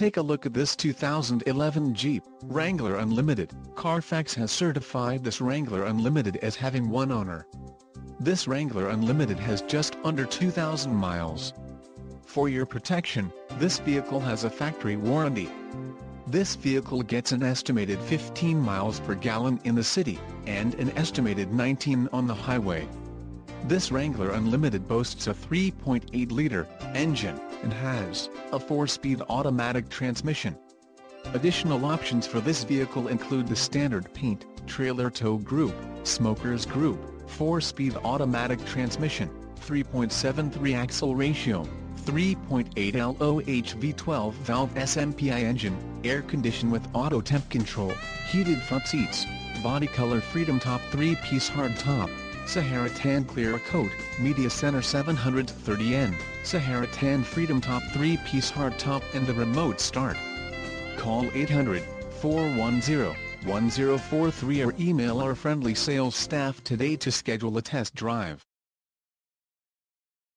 Take a look at this 2011 Jeep Wrangler Unlimited. Carfax has certified this Wrangler Unlimited as having one owner. This Wrangler Unlimited has just under 2,000 miles. For your protection, this vehicle has a factory warranty. This vehicle gets an estimated 15 miles per gallon in the city, and an estimated 19 on the highway. This Wrangler Unlimited boasts a 3.8-liter engine and has a 4-speed automatic transmission. Additional options for this vehicle include the standard paint, trailer tow group, smokers group, 4-speed automatic transmission, 3.73 axle ratio, 3.8 LOH V12 valve SMPI engine, air condition with auto temp control, heated front seats, body color freedom top 3-piece hard top, Sahara Tan Clear Coat, Media Center 730N, Sahara Tan Freedom Top 3-piece hard top and the remote start. Call 800-410-1043 or email our friendly sales staff today to schedule a test drive.